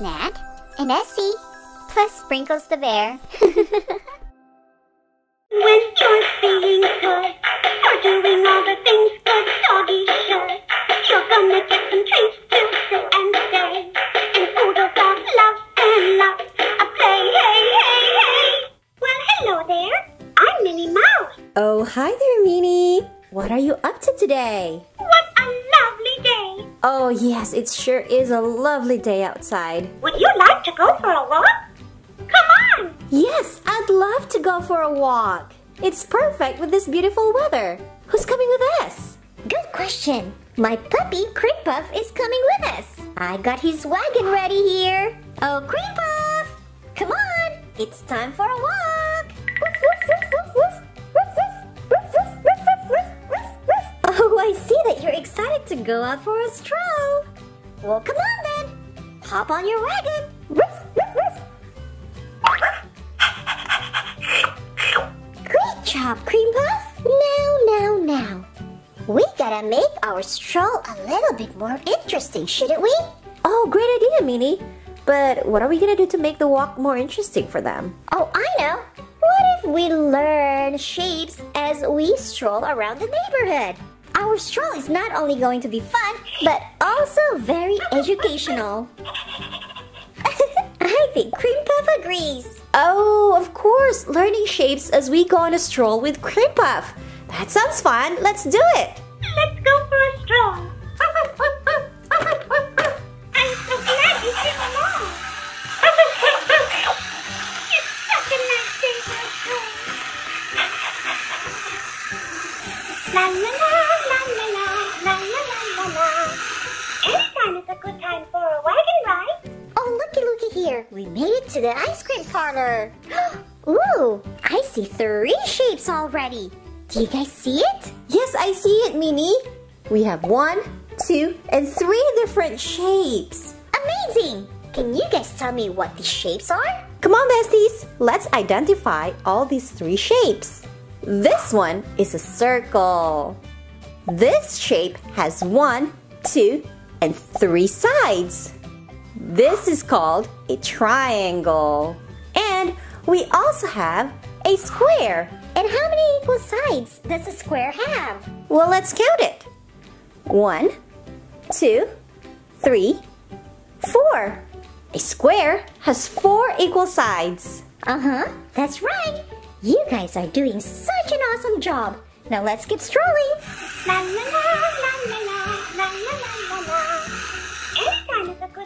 Nat, and Essie, plus Sprinkles the bear. When you're feeling good, you're doing all the things good doggy should. You're gonna get some treats to sit and stay. And oodles of love and love. A play, hey, hey, hey. Well, hello there. I'm Minnie Mouse. Oh, hi there, Minnie. What are you up to today? What a lovely day. Oh, yes, it sure is a lovely day outside. Would you like to go for a walk? Come on. Yes, I'd love to go for a walk. It's perfect with this beautiful weather. Who's coming with us? Good question. My puppy, Cream Puff, is coming with us. I got his wagon ready here. Oh, Cream Puff! Come on! It's time for a walk! Excited to go out for a stroll. Well, come on then. Hop on your wagon. Woof, woof, woof. Great job, Cream Puff. Now, now, now. We gotta make our stroll a little bit more interesting, shouldn't we? Oh, great idea, Minnie. But what are we gonna do to make the walk more interesting for them? Oh, I know. What if we learn shapes as we stroll around the neighborhood? Our stroll is not only going to be fun, but also very educational. I think Cream Puff agrees. Oh, of course, learning shapes as we go on a stroll with Cream Puff. That sounds fun. Let's do it. Let's go for a stroll. I'm so glad you came along. It's such a nice day for a stroll. La la la, la We made it to the ice cream parlor. Ooh, I see three shapes already. Do you guys see it? Yes, I see it, Minnie. We have one, two, and three different shapes. Amazing! Can you guys tell me what these shapes are? Come on, besties. Let's identify all these three shapes. This one is a circle. This shape has one, two, and three sides. This is called a triangle. And we also have a square. And how many equal sides does a square have? Well, let's count it. One, two, three, four. A square has four equal sides. Uh huh, that's right. You guys are doing such an awesome job. Now let's keep strolling. La la, la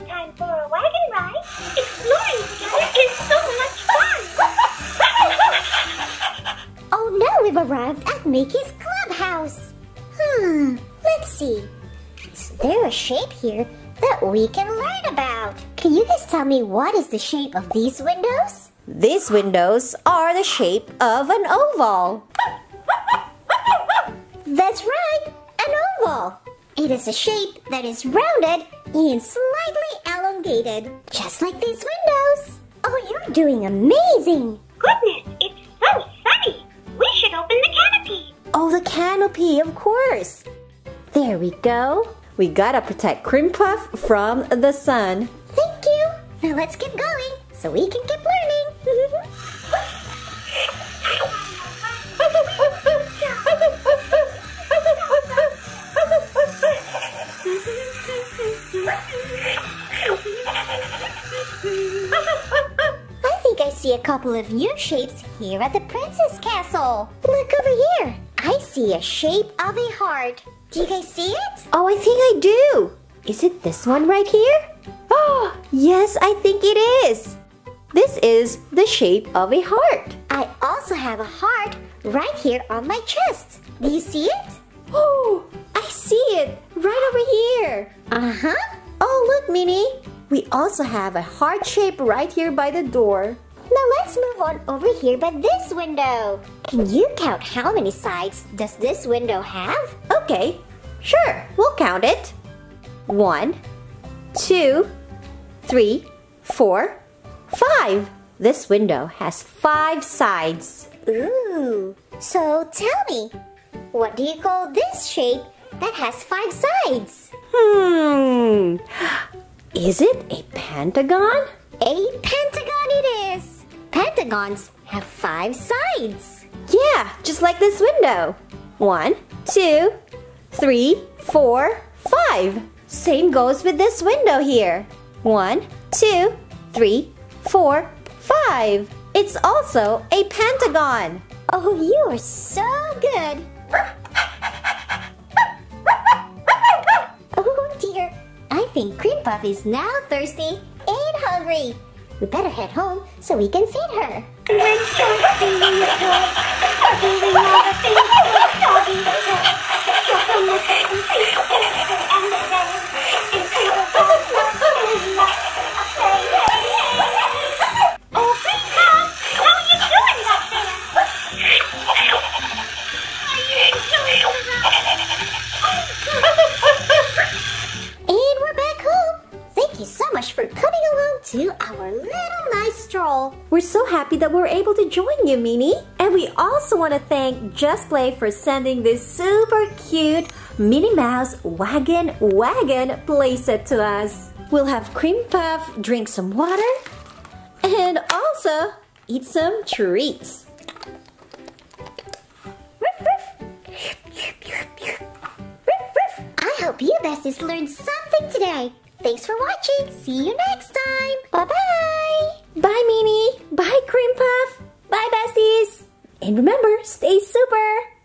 time for a wagon ride. Exploring together is so much fun. Oh, now we've arrived at Mickey's clubhouse. Hmm, let's see. Is there a shape here that we can learn about? Can you guys tell me what is the shape of these windows? These windows are the shape of an oval. That's right, an oval. It is a shape that is rounded and slightly elongated, just like these windows. Oh, you're doing amazing. Goodness, it's so sunny. We should open the canopy. Oh, the canopy, of course. There we go. We gotta protect Cream Puff from the sun. Thank you. Now let's keep going so we can keep learning. See a couple of new shapes here at the princess castle. Look over here. I see a shape of a heart. Do you guys see it? Oh, I think I do. Is it this one right here? Oh, yes, I think it is. This is the shape of a heart. I also have a heart right here on my chest. Do you see it? Oh, I see it right over here. Uh huh. Oh, look, Minnie. We also have a heart shape right here by the door. Move on over here by this window. Can you count how many sides does this window have? Okay, sure, we'll count it. One, two, three, four, five. This window has five sides. Ooh. So tell me, what do you call this shape that has five sides? Hmm. Is it a pentagon? A pentagon it is. Pentagons have five sides. Yeah, just like this window. One, two, three, four, five. Same goes with this window here. One, two, three, four, five. It's also a pentagon. Oh, you are so good. Oh dear. I think Cream Puff is now thirsty and hungry. We better head home so we can feed her. To our little nice stroll. We're so happy that we're able to join you, Minnie. And we also want to thank Just Play for sending this super cute Minnie Mouse Waggin' Wagon playset to us. We'll have cream puff, drink some water, and also eat some treats. I hope you besties learned something today. Thanks for watching. See you next time. Bye bye. Minnie. Bye, cream puff. Bye, besties. And remember, stay super.